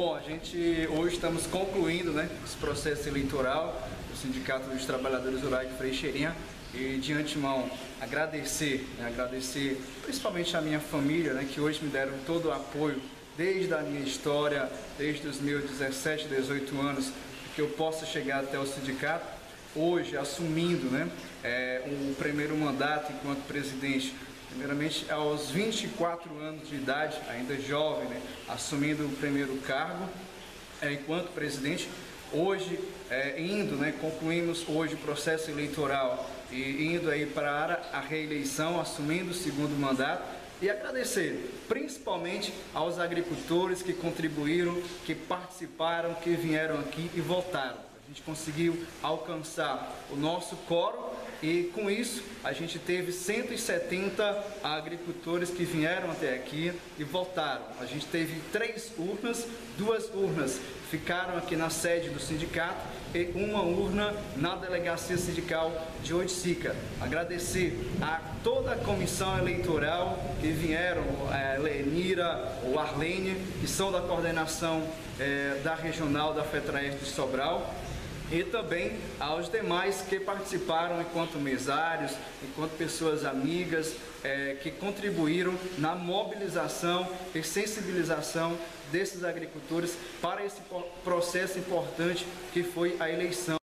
Bom, a gente hoje estamos concluindo né, esse processo eleitoral do Sindicato dos Trabalhadores Rurais de Freixeirinha. E de antemão agradecer, né, agradecer principalmente a minha família, né, que hoje me deram todo o apoio desde a minha história, desde os meus 17, 18 anos, que eu possa chegar até o sindicato, hoje assumindo né, é, um primeiro mandato enquanto presidente primeiramente aos 24 anos de idade, ainda jovem, né, assumindo o primeiro cargo é, enquanto presidente. Hoje, é, indo, né, concluímos hoje o processo eleitoral e indo aí para a reeleição, assumindo o segundo mandato e agradecer principalmente aos agricultores que contribuíram, que participaram, que vieram aqui e votaram. A gente conseguiu alcançar o nosso coro e com isso a gente teve 170 agricultores que vieram até aqui e votaram. A gente teve três urnas, duas urnas ficaram aqui na sede do sindicato e uma urna na delegacia sindical de Oiticica. Agradecer a toda a comissão eleitoral que vieram, é, Lenira, o Arlene, que são da coordenação é, da regional da FETRAES de Sobral, e também aos demais que participaram enquanto mesários, enquanto pessoas amigas, é, que contribuíram na mobilização e sensibilização desses agricultores para esse processo importante que foi a eleição